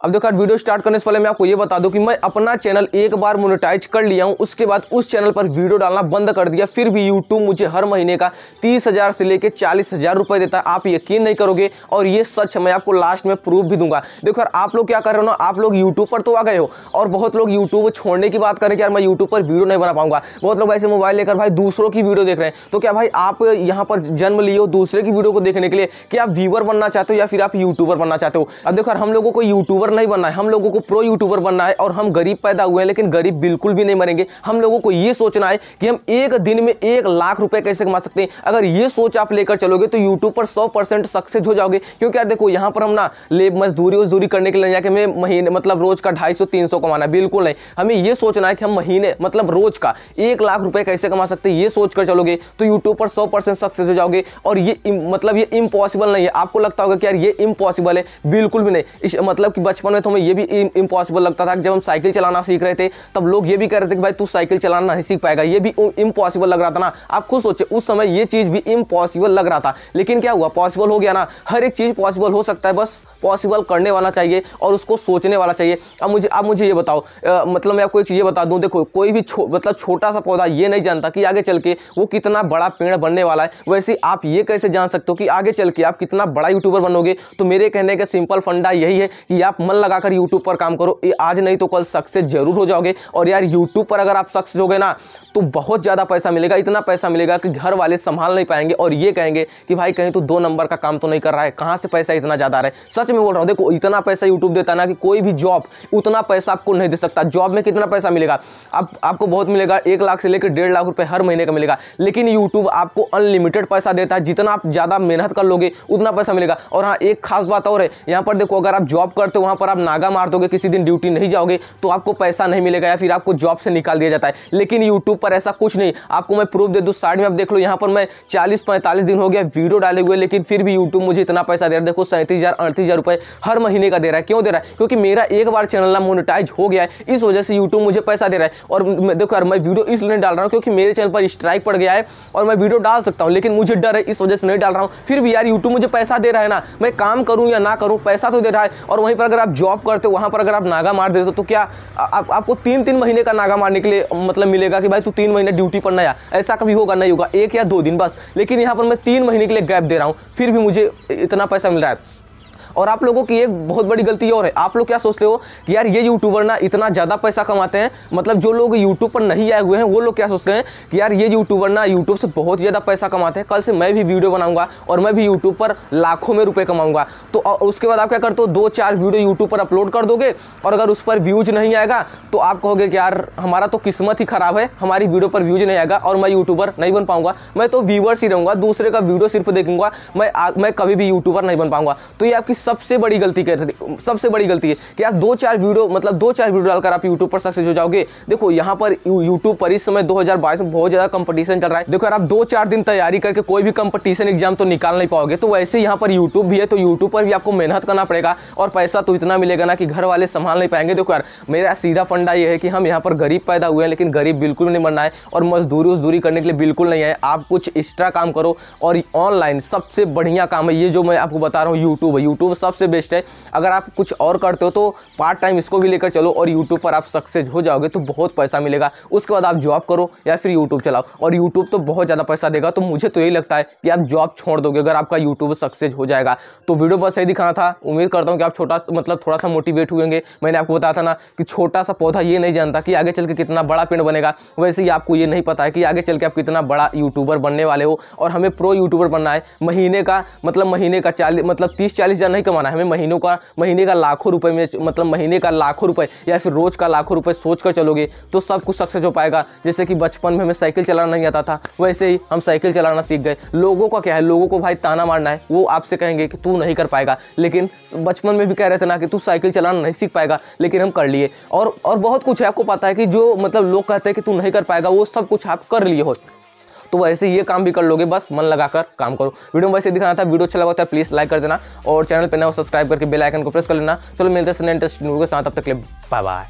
अब देखो video start करने से पहले मैं आपको ये बता दूँ कि मैं अपना चैनल एक बार मोनेटाइज कर लिया हूँ, उसके बाद उस चैनल पर वीडियो डालना बंद कर दिया, फिर भी यूट्यूब मुझे हर महीने का तीस हज़ार से लेकर चालीस हज़ार रुपये देता है। आप यकीन नहीं करोगे, और ये सच है मैं आपको लास्ट में प्रूफ भी दूँगा। देखो यार, आप लोग क्या कर रहे हो ना, आप लोग यूट्यूब पर तो आ गए हो, और बहुत लोग यूट्यूब छोड़ने की बात करें कि यार, मैं यूट्यूब पर वीडियो नहीं बना पाऊँगा। बहुत लोग ऐसे मोबाइल लेकर भाई दूसरों की वीडियो देख रहे हैं। तो क्या भाई, आप यहाँ पर जन्म लिए हो दूसरे की वीडियो को देखने के लिए कि आप व्यूवर बनना चाहते हो या फिर आप यूट्यूबर बनना चाहते हो? अब देखो हम लोगों को यूट्यूबर नहीं बनना है, हम लोगों को प्रो यूट्यूबर बनना है और हम गरीब पैदा हुए हैं, लेकिन गरीब बिल्कुल भी नहीं मरेंगे। हम लोगों को ये सोचना है कि हम एक दिन में एक लाख रुपए कैसे कमा सकते हैं। अगर ये सोच आप लेकर चलोगे तो यूट्यूब पर सौ परसेंट सक्सेस हो जाओगे। क्योंकि देखो, यहाँ पर हम ना लेब मजदूरी वजदूरी करने के लिए जाके मैं महीने मतलब रोज का ढाई सौ कमाना बिल्कुल नहीं। हमें ये सोचना है कि हम महीने मतलब रोज का एक लाख रुपए कैसे कमा सकते हैं, ये सोच कर चलोगे तो यूट्यूब पर सौ सक्सेस हो जाओगे। और ये मतलब ये इम्पॉसिबल नहीं है। आपको लगता होगा कि यार ये इम्पॉसिबल है। बिल्कुल भी नहीं। इस मतलब कि बचपन में तो हमें ये भी इम्पॉसिबल लगता था कि जब हम साइकिल चलाना सीख रहे थे, तब लोग ये भी कह रहे थे कि भाई तू साइकिल चलाना नहीं सीख पाएगा। ये भी इम्पॉसिबल लग रहा था ना। आप खुद सोचे, उस समय ये चीज़ भी इम्पॉसिबल लग रहा था। लेकिन क्या हुआ? पॉसिबल हो गया ना। हर एक चीज़ पॉसिबल हो सकता है, बस पॉसिबल करने वाला चाहिए और उसको सोचने वाला चाहिए। अब मुझे अब मुझे ये बताओ मतलब मैं आपको एक चीज़ बता दूँ, देखो, कोई भी मतलब छोटा सा पौधा ये नहीं जानता कि आगे चल के वो कितना बड़ा पेड़ बनने वाला है। वैसे आप ये कैसे जान सकते हो कि आगे चल के आप कितना बड़ा यूट्यूबर बनोगे? तो मेरे कहने का सिंपल फंडा यही है कि आप मन लगाकर यूट्यूब पर काम करो। ये आज नहीं तो कल सक्सेस ज़रूर हो जाओगे। और यार यूट्यूब पर अगर आप सक्सेस हो गए ना तो बहुत ज़्यादा पैसा मिलेगा, इतना पैसा मिलेगा कि घर वाले संभाल नहीं पाएँगे और ये कहेंगे कि भाई, कहीं तो दो नंबर का काम तो नहीं कर रहा है, कहाँ से पैसा इतना ज़्यादा आ रहा है? सच में बोल रहा हूँ, देखो, इतना पैसा यूट्यूब देता ना कि कोई भी जॉब उतना पैसा आपको नहीं दे सकता। जॉब में कितना पैसा मिलेगा? आप आपको बहुत मिलेगा, एक लाख से लेकर डेढ़ लाख रुपए हर महीने का मिलेगा। लेकिन यूट्यूब आपको अनलिमिटेड पैसा देता है। जितना आप ज़्यादा मेहनत कर लोगे, उतना पैसा मिलेगा। और हाँ एक खास बात और है, यहाँ पर देखो, अगर आप जॉब करते हो, वहाँ पर आप नागा मार दोगे, किसी दिन ड्यूटी नहीं जाओगे तो आपको पैसा नहीं मिलेगा या फिर आपको जॉब से निकाल दिया जाता है। लेकिन यूट्यूब पर ऐसा कुछ नहीं। आपको मैं प्रूफ दे दूँ साइड में आप देख लो, यहाँ पर मैं चालीस पैंतालीस दिन हो गया वीडियो डाले हुए, लेकिन फिर भी यूट्यूब मुझे इतना पैसा दे रहा है। देखो, सैंतीस हज़ार, अड़तीस हज़ार रुपये हर महीने का दे रहा है। क्यों दे रहा है? क्योंकि मेरा एक बार चैनल ना मोनेटाइज हो गया है। इस वजह से यूट्यूब मुझे पैसा दे रहा है। और देखो यार, मैं वीडियो इसलिए डाल रहा हूँ क्योंकि मेरे चैनल पर स्ट्राइक पड़ गया है और मैं वीडियो डाल सकता हूँ, लेकिन मुझे डर है, इस वजह से नहीं डाल रहा हूँ। फिर भी यार यूट्यूब मुझे पैसा दे रहा है ना। मैं काम करूँ या ना करूँ, पैसा तो दे रहा है। और वहीं पर अगर जॉब करते हो वहाँ पर अगर आप नागा मार देते हो तो क्या आप, आपको तीन तीन महीने का नागा मारने के लिए मतलब मिलेगा कि भाई तू तीन महीने ड्यूटी पर नया? ऐसा कभी होगा? नहीं होगा। एक या दो दिन बस। लेकिन यहाँ पर मैं तीन महीने के लिए गैप दे रहा हूँ फिर भी मुझे इतना पैसा मिल रहा है। और आप लोगों की एक बहुत बड़ी गलती और है। आप लोग क्या सोचते हो कि यार ये यूट्यूबर ना इतना ज़्यादा पैसा कमाते हैं? मतलब जो लोग यूट्यूब पर नहीं आए हुए हैं, वो लोग क्या सोचते हैं कि यार ये यूट्यूबर ना यूट्यूब से बहुत ज़्यादा पैसा कमाते हैं? कल से मैं भी वीडियो बनाऊँगा और मैं भी यूट्यूब पर लाखों में रुपए कमाऊँगा। तो उसके बाद आप क्या करते हो? दो चार वीडियो यूट्यूब पर अपलोड कर दोगे और अगर उस पर व्यूज़ नहीं आएगा तो आप कहोगे कि यार हमारा तो किस्मत ही खराब है, हमारी वीडियो पर व्यूज़ नहीं आएगा और मैं यूट्यूबर नहीं बन पाऊँगा। मैं तो व्यूवर्स ही रहूँगा, दूसरे का वीडियो सिर्फ़ देखूँगा, मैं मैं कभी भी यूट्यूबर नहीं बन पाऊँगा। तो ये आपकी सबसे बड़ी गलती कर सबसे बड़ी गलती है कि आप दो चार वीडियो मतलब दो चार वीडियो डालकर आप यूट्यूब पर सक्सेस हो जाओगे। देखो, यहाँ पर यूट्यूब पर इस समय 2022 में बहुत ज़्यादा कंपटीशन चल रहा है। देखो यार आप दो चार दिन तैयारी करके कोई भी कंपटीशन एग्ज़ाम तो निकाल नहीं पाओगे तो वैसे यहाँ पर यूट्यूब भी है तो यूट्यूब पर भी आपको मेहनत करना पड़ेगा और पैसा तो इतना मिलेगा ना कि घर वाले संभाल नहीं पाएँगे। देखो यार, मेरा सीधा फंडा ये है कि हम यहाँ पर गरीब पैदा हुए हैं, लेकिन गरीब बिल्कुल नहीं बनना है और मजदूरी उजदूरी करने के लिए बिल्कुल नहीं है आप कुछ एक्स्ट्रा काम करो और ऑनलाइन सबसे बढ़िया काम है, ये जो मैं आपको बता रहा हूँ यूट्यूब है। यूट्यूब सबसे बेस्ट है। अगर आप कुछ और करते हो तो पार्ट टाइम इसको भी लेकर चलो और यूट्यूब पर आप सक्सेस हो जाओगे तो बहुत पैसा मिलेगा। उसके बाद आप जॉब करो या फिर यूट्यूब चलाओ। और यूट्यूब तो बहुत ज़्यादा पैसा देगा तो मुझे तो यही लगता है कि आप जॉब छोड़ दोगे अगर आपका यूट्यूब सक्सेस हो जाएगा। तो वीडियो बस यही दिखाना था। उम्मीद करता हूँ कि आप छोटा मतलब थोड़ा सा मोटिवेट हुएँगे। मैंने आपको बताया था ना कि छोटा सा पौधा ये नहीं जानता कि आगे चल के कितना बड़ा पेड़ बनेगा। वैसे ही आपको ये नहीं पता है कि आगे चल के आप कितना बड़ा यूट्यूबर बनने वाले हो। और हमें प्रो यूट्यूबर बनना है। महीने का मतलब महीने का चालीस मतलब तीस चालीस हज़ार नहीं कमाना है। हमें महीनों का, महीने का लाखों रुपए में मतलब महीने का लाखों रुपए या फिर रोज का लाखों रुपए सोच कर चलोगे तो सब कुछ सक्सेस हो पाएगा। जैसे कि बचपन में हमें साइकिल चलाना नहीं आता था, वैसे ही हम साइकिल चलाना सीख गए। लोगों का क्या है? लोगों को भाई ताना मारना है। वो आपसे कहेंगे कि तू नहीं कर पाएगा। लेकिन बचपन में भी कह रहे थे ना कि तू साइकिल चलाना नहीं सीख पाएगा, लेकिन हम कर लिए। और और बहुत कुछ है। आपको पता है कि जो मतलब लोग कहते हैं कि तू नहीं कर पाएगा, वो सब कुछ आप कर लिए हो। तो वैसे ये काम भी कर लोगे, बस मन लगाकर काम करो। वीडियो में वैसे दिखाना था, वीडियो अच्छा लगा है प्लीज़ लाइक कर देना और चैनल पर ना सब्सक्राइब करके बेलाइकन को प्रेस कर लेना। चलो मिलते हैं इंटरेस्ट के साथ अब तक बाय बाय